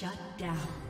Shut down.